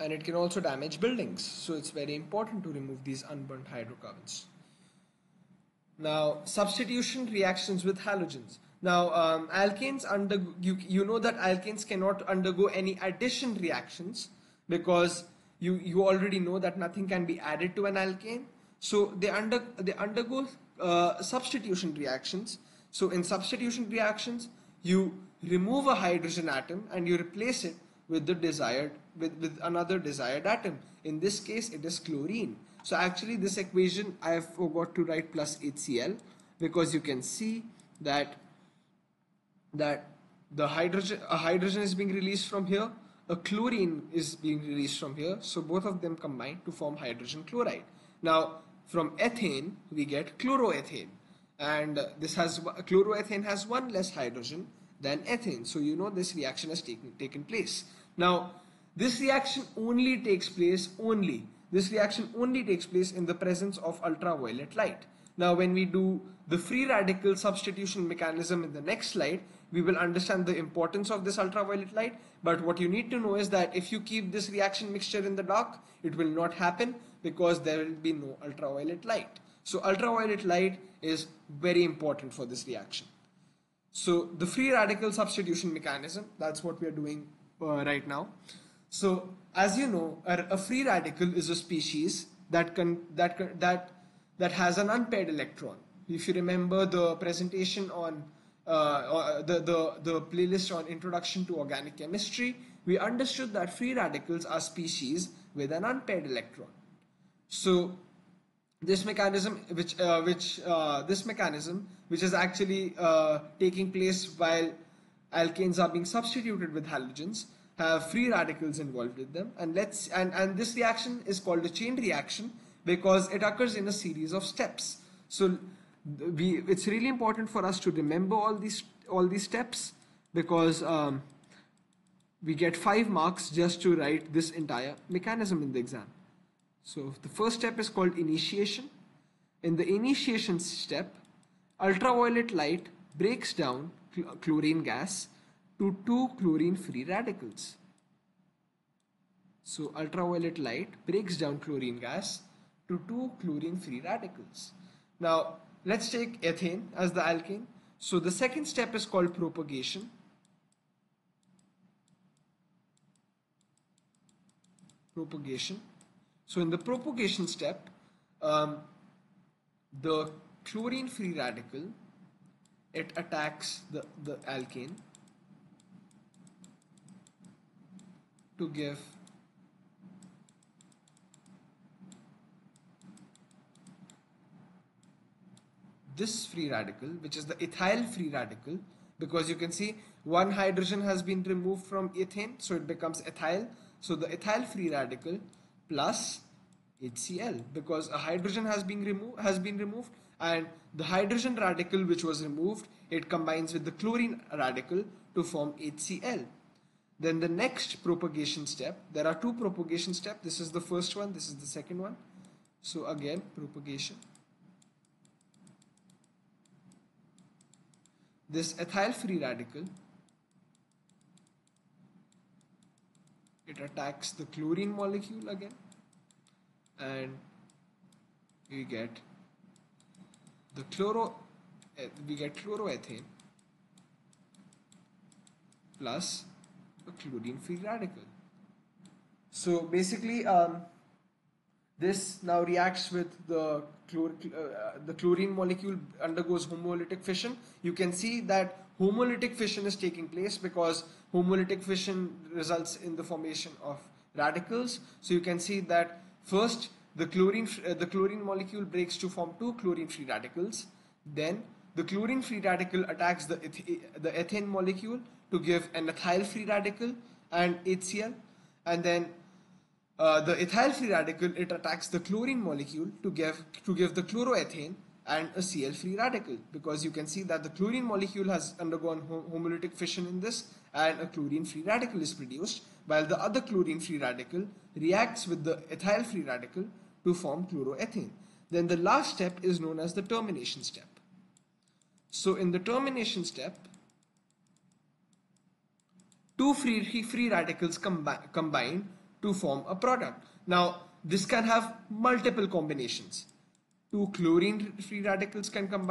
and it can also damage buildings. So it's very important to remove these unburnt hydrocarbons. Now, substitution reactions with halogens. Now, um, alkanes under you, you know that alkanes cannot undergo any addition reactions because you you already know that nothing can be added to an alkane. So they under they undergo uh, substitution reactions. So in substitution reactions, you remove a hydrogen atom and you replace it with the desired with, with another desired atom. In this case, it is chlorine. So actually this equation I have forgot to write plus HCl because you can see that that the hydrogen a hydrogen is being released from here a chlorine is being released from here so both of them combine to form hydrogen chloride now from ethane we get chloroethane and this has chloroethane has one less hydrogen than ethane. So you know this reaction has taken taken place. Now this reaction only takes place only this reaction only takes place in the presence of ultraviolet light. Now when we do the free radical substitution mechanism in the next slide we will understand the importance of this ultraviolet light. But what you need to know is that if you keep this reaction mixture in the dark it will not happen because there will be no ultraviolet light. So ultraviolet light is very important for this reaction so the free radical substitution mechanism that's what we are doing uh, right now so as you know a, free radical is a species that can that that that has an unpaired electron if you remember the presentation on uh, uh, the, the, the playlist on Introduction to Organic Chemistry, we understood that free radicals are species with an unpaired electron. So this mechanism, which uh, which uh, this mechanism, which is actually uh, taking place while alkanes are being substituted with halogens, have free radicals involved with them, and let's and and this reaction is called a chain reaction because it occurs in a series of steps. So we it's really important for us to remember all these all these steps because um, we get five marks just to write this entire mechanism in the exam. So the first step is called initiation. In the initiation step, ultraviolet light breaks down chl chlorine gas to two chlorine free radicals. So ultraviolet light breaks down chlorine gas to two chlorine free radicals. Now Let's take ethane as the alkane. So the second step is called propagation. Propagation. So in the propagation step, um, the chlorine free radical, it attacks the, the alkane to give this free radical, which is the ethyl free radical, because you can see one hydrogen has been removed from ethane, so it becomes ethyl. So the ethyl free radical plus HCl, because a hydrogen has been removed has been removed, and the hydrogen radical which was removed, it combines with the chlorine radical to form HCl. Then the next propagation step, there are two propagation steps. This is the first one, this is the second one. So again, propagation. this ethyl free radical it attacks the chlorine molecule again and we get the chloro eh, we get chloroethane plus a chlorine free radical so basically um, this now reacts with the, chlor uh, the chlorine molecule undergoes homolytic fission. You can see that homolytic fission is taking place because homolytic fission results in the formation of radicals. So you can see that first the chlorine uh, the chlorine molecule breaks to form two chlorine free radicals. Then the chlorine free radical attacks the the ethane molecule to give an ethyl free radical and HCl and then uh, the ethyl free radical it attacks the chlorine molecule to give to give the chloroethane and a Cl free radical because you can see that the chlorine molecule has undergone homolytic fission in this and a chlorine free radical is produced while the other chlorine free radical reacts with the ethyl free radical to form chloroethane. Then the last step is known as the termination step. So in the termination step, two free, free radicals combi combine to form a product. Now, this can have multiple combinations. Two chlorine free radicals can combine